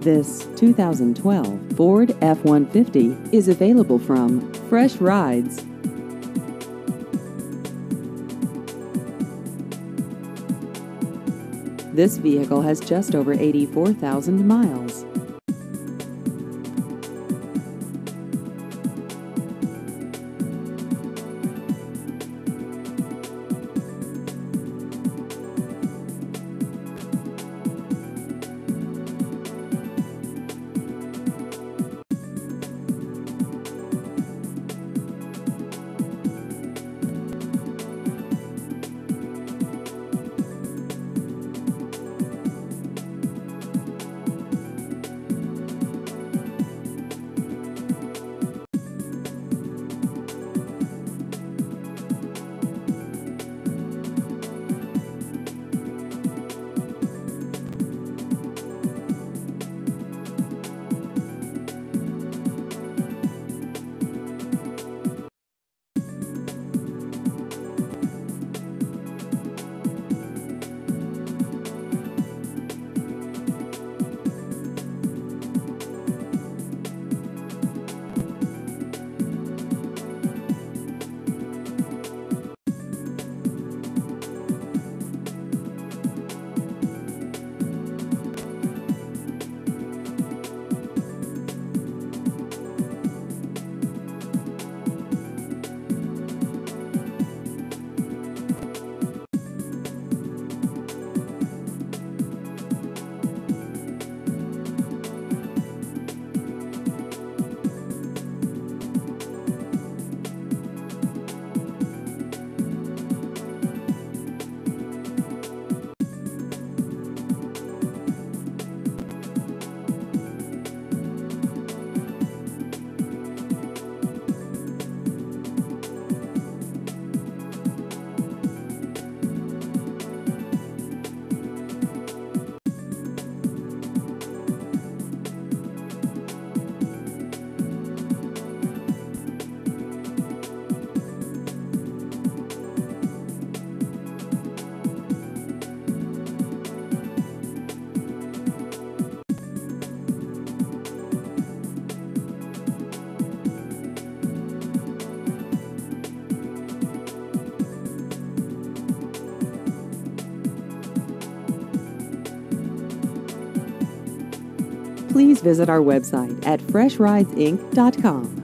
This 2012 Ford F-150 is available from Fresh Rides. This vehicle has just over 84,000 miles. Please visit our website at freshridesinc.com.